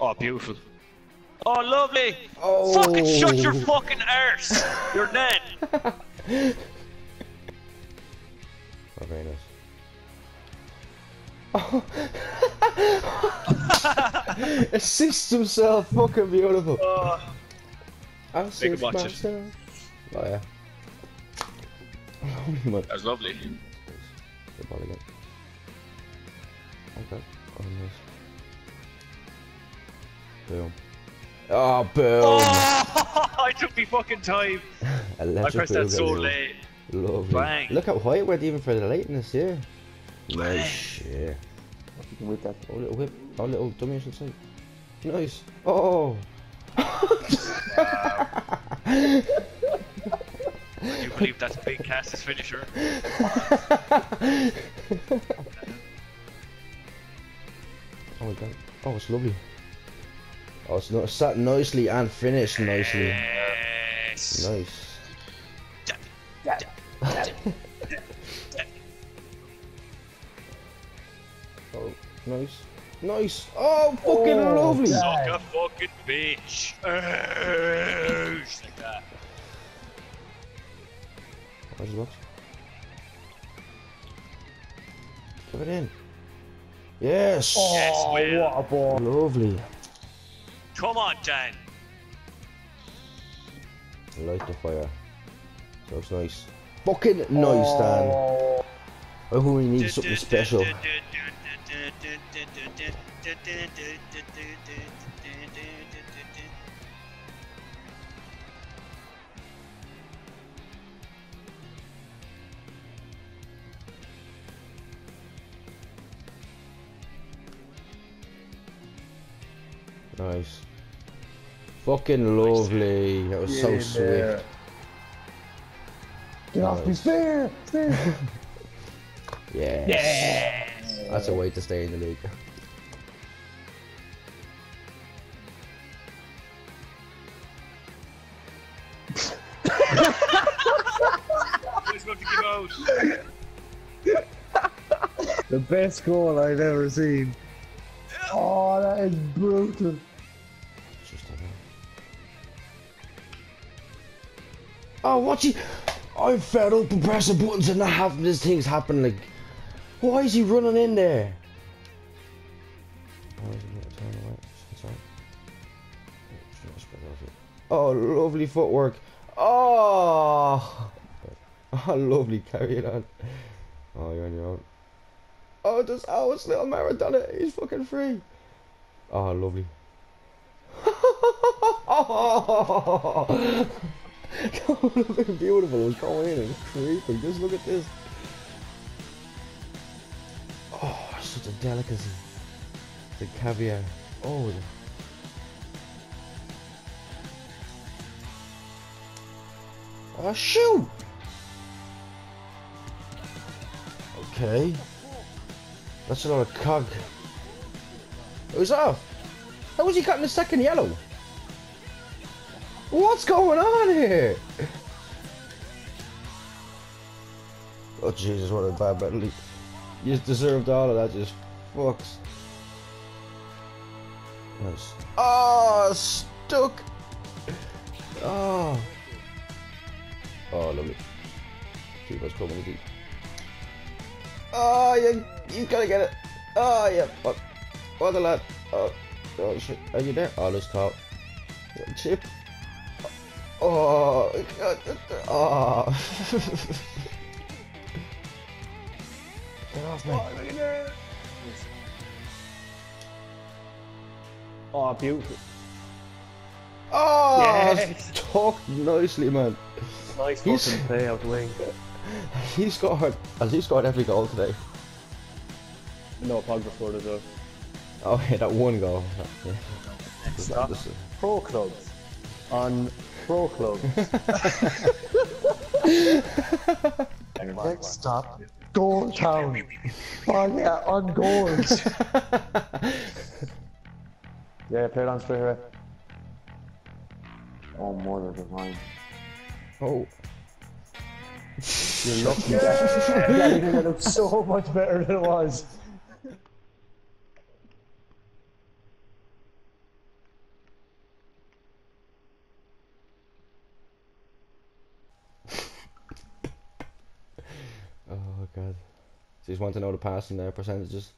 Oh, beautiful. Oh, lovely. Oh. Fucking shut your fucking arse. You're dead. Oh, very nice. Oh. Assist himself, fucking beautiful. Uh, oh, Assist watch it. myself. Oh yeah. Holy mud. that was lovely. Good ball again. Okay. Oh, nice. Boom. Oh, boom. Oh, I took me fucking time. I Electric pressed that so late. Lovely. Bang. Look how high it went even for the lateness, yeah. Nice shit. You can whip that. Oh, little whip. Oh, little dummy, I should say. Nice. Oh. Do you believe that's Big Cass's finisher? Oh my god. Oh, it's lovely. Oh, it's not sat nicely and finished nicely. Yes. Nice. Oh, nice. Nice. Oh, fucking Oh, lovely. yeah. Suck a fucking bitch. Oh, Oosh, Like that. Where's the box? Give it in. Yes. Oh, yes, Oh, Will. what a ball. Lovely. Come on, Dan. Light the fire. So it's nice. Fucking nice, Dan. Oh, I hope we need something special. Nice. Fucking lovely. That was get so in there. swift. Get off me, spare! Spare! Yes. yeah! That's a way to stay in the league. Who's going to give out? The best goal I've ever seen. Oh, that is brutal. Oh, what's he? I'm fed up with pressing buttons and not having these things happen. Like, why is he running in there? Oh, lovely footwork. Oh, oh, lovely. Carry on. Oh, you're on your own. Oh, there's oh, it's little Maradona. He's fucking free. Oh, lovely. oh, looking beautiful. It's going in and creeping. Just look at this. Oh, such a delicacy. The caviar. Oh. The... Oh, shoot! Okay. That's a lot of cog. Was off. How was he cutting the second yellow? What's going on here? Oh Jesus, what a bad battle. You deserved all of that, just fucks. Nice. Ah, ah. Oh, stuck. Oh. Oh, lovely. Keeper's coming deep. Oh, you, ah, you gotta get it. Oh, yeah. What? What the lad? Oh, oh shit. Are you there? Oh, let's. Chip. Oh, God. Oh. Get off me. Oh, beautiful. Oh, Yes. talk nicely, man. Nice He's- fucking play out wing. He scored. Has he scored every goal today? No, Pogba scored as well. Oh, yeah, that one goal. Yeah. Stop. This Pro clubs. On pro clubs. Next stop. Goal town. Oh yeah, on goals. yeah, play it on straight away. Oh, mother divine. Oh. You're lucky that. yeah, you it looked so much better than it was. Just want to know the passing there percentages.